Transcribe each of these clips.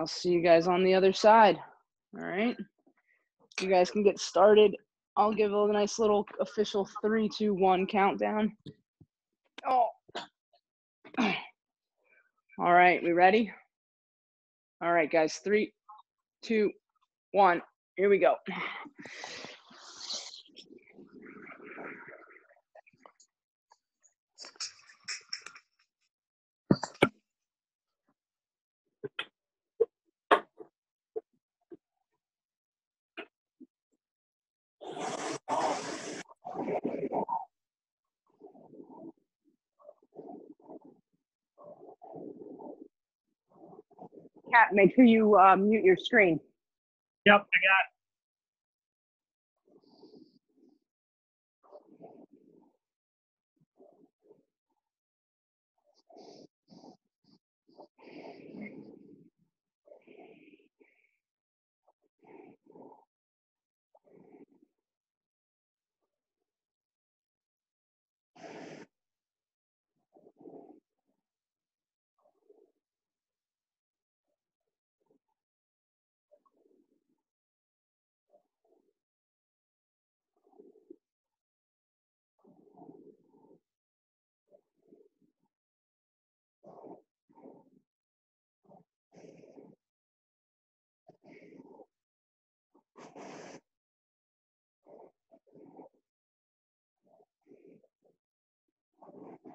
I'll see you guys on the other side. All right. You guys can get started. I'll give a nice little official three, two, one countdown. Oh. All right, we ready? All right, guys, three, two, one. Here we go. Cat, make sure you uh, mute your screen. Yep, I got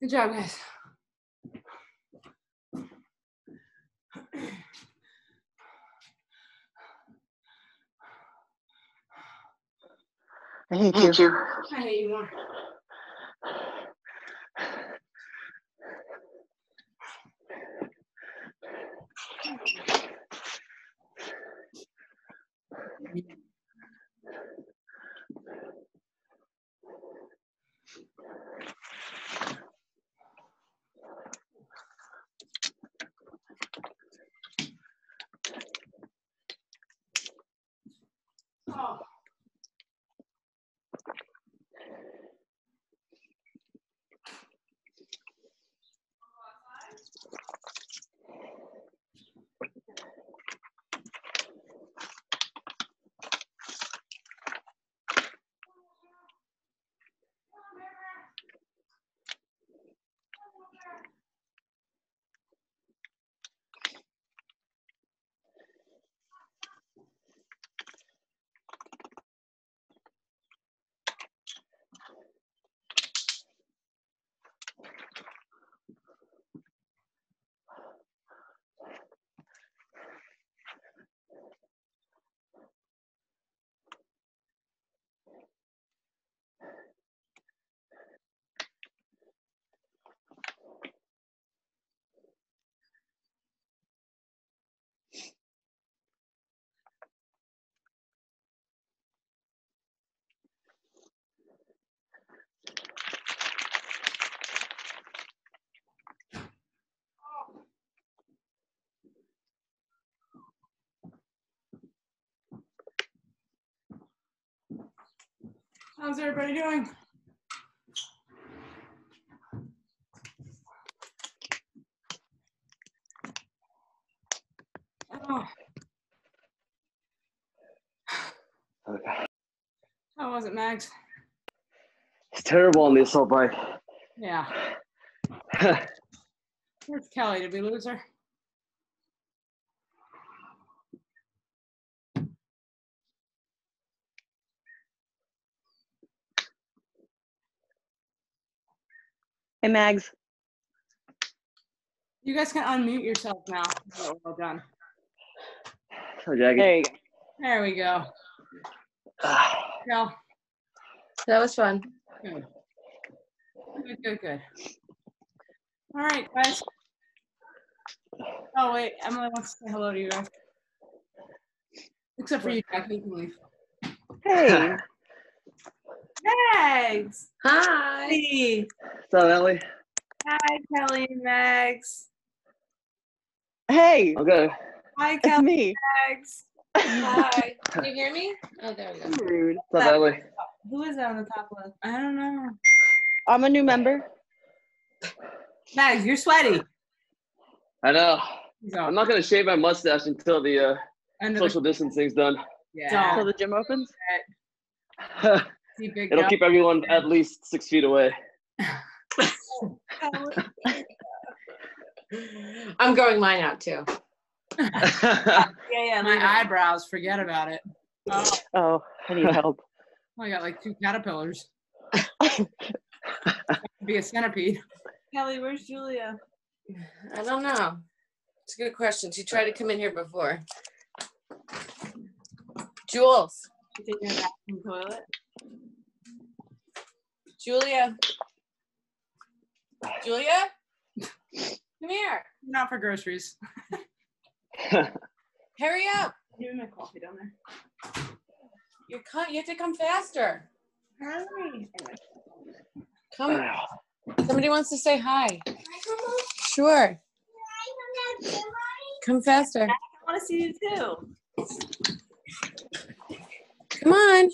Good job, guys. I hate you. I hate you more. How's everybody doing? Oh, Okay. how was it, Max? It's terrible on the assault bike. Yeah. Where's Kelly? Did we lose her? Hey, Mags. You guys can unmute yourself now. Oh, well done. so, Jackie. There you go. There we go. Ah, Kel. That was fun. Good. Good, good, good. All right, guys. Oh, wait. Emily wants to say hello to you guys. Except for you, Jackie. You can leave. Hey. Mags! Hi. Hey! What's up, Ellie? Hi, Kelly and Mags. Hey. Okay. Hi, It's Kelly me. Mags. Hi. Can you hear me? Oh, there we go. Rude. What's up, Ellie? Who is that on the top left? I don't know. I'm a new member. Mags, you're sweaty. I know. So, I'm not gonna shave my mustache until the uh, end the- social distancing's done. yeah. Till the gym opens. See big It'll Kel. keep everyone at least six feet away. I'm growing mine out too. Yeah, yeah. My eyebrows, forget about it. Oh, Oh, I need help. I got like two caterpillars. Be a centipede. Kelly, where's Julia? I don't know. It's a good question. She tried to come in here before. Jules. She taking a bath in the toilet. Julia. Julia? Come here. Not for groceries. Hurry up. Give me my coffee down there. You're co- you have to come faster. Hurry. Come. Somebody wants to say hi. Sure. Come faster. I want to see you too. Come on.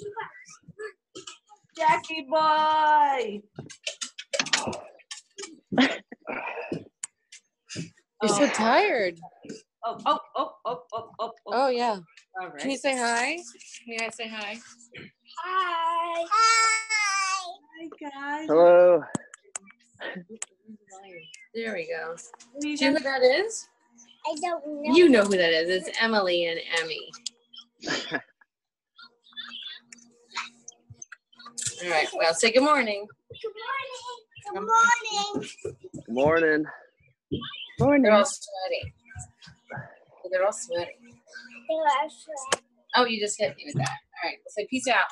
Jackie boy. You're so oh. tired. Oh, oh, oh, oh, oh, oh, oh. Oh yeah. All Can you say hi? Can you guys say hi? Hi. Hi, guys. Hello. There we go. Do you know who that is? I don't know. You know who that is. It's Emily and Emmy. All right. Well, say good morning. Good morning. Good morning. Good Morning. They're all sweaty. They're all sweaty. They're all sweaty. Oh, you just hit me with that. All right, let's say peace out.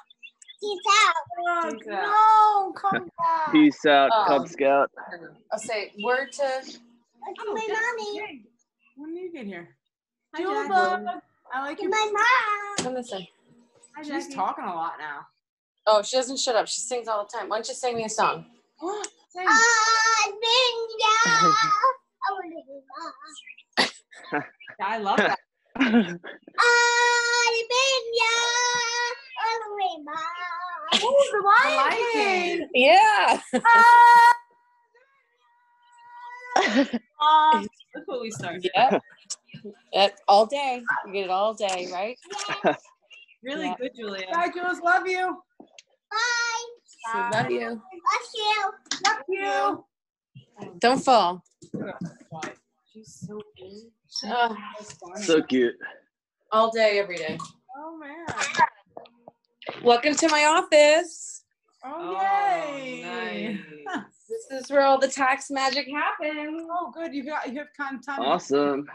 Peace out. Peace out. No, come back. Peace out, Oh. Cub Scout. I'll say word to That's my mommy. When did you get here? Hi, Julebug. I like To your. my mom. come this way. Hi, She's talking a lot now. Oh, she doesn't shut up. She sings all the time. Why don't you sing me a song? Sing. I've been down. I wanna be mom. I love that. I've been down. I wanna. Oh, the I Lion King. it. Yeah. Aw, ah. ah. look what we started. Yep. Yep. All day. You get it all day, right? Really Yeah. good, Julia. Bye, Jules. Love you. Bye. So love you. Love you. Love you. Don't fall. She's so cute. Oh, So cute. all day, every day. Oh man. Welcome to my office. Oh, Oh, yay. nice. This is where all the tax magic happens. Oh, good. You got you have kind of time. Awesome.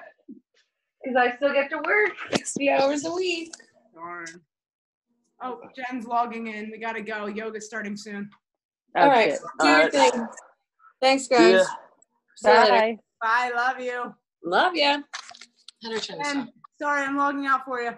Because I still get to work 60 hours a week. Darn. Oh, uh, Jen's logging in. We gotta go. Yoga's starting soon. all right. shit. Do your Alright. thing. Thanks, guys. ya. See you later. Bye. Bye. Love you. Love ya. How do I turn this off? And sorry, I'm logging out for you.